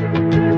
Bye.